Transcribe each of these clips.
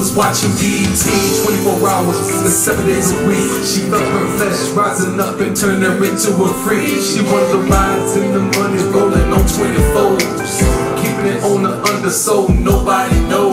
Was watching BET 24 hours and 7 days a week. She felt her flesh rising up and her into a freak. She wanted the rides and the money rolling on 24s. Keeping it on the undersoul, nobody knows.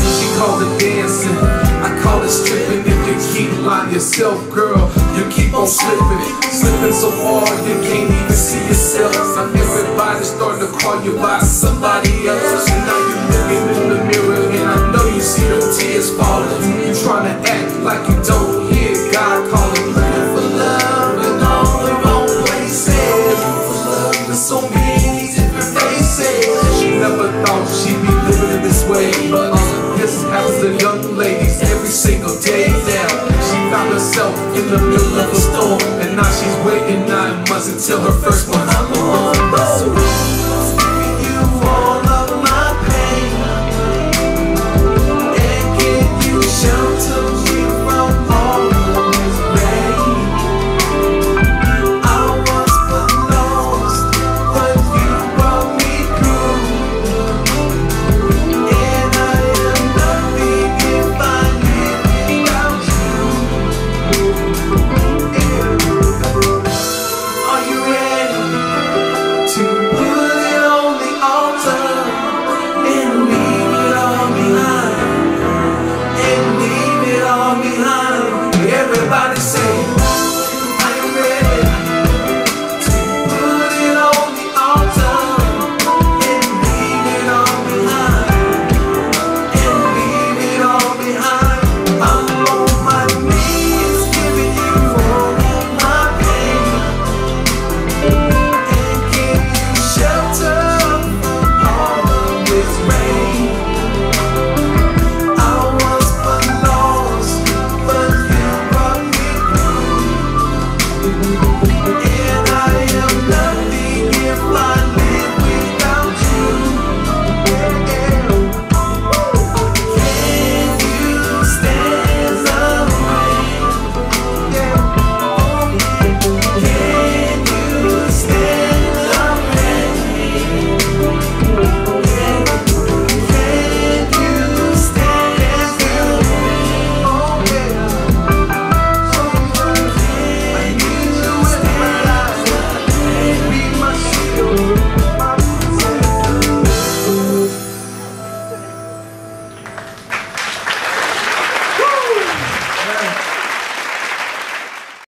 She called it dancing, I call it stripping. If you keep lying yourself, girl, you keep on slipping. Slipping so far you can't even see yourself. Now everybody's starting to call you by somebody else. And now you're looking in the mirror and I know see them tears falling. You trying to act like you don't hear God calling. Looking for love in all the wrong places. Looking love in so many different faces. She never thought she'd be living in this way, but um, this happens to young ladies every single day now. She found herself in the middle of a storm, and now she's waiting nine months until her first one.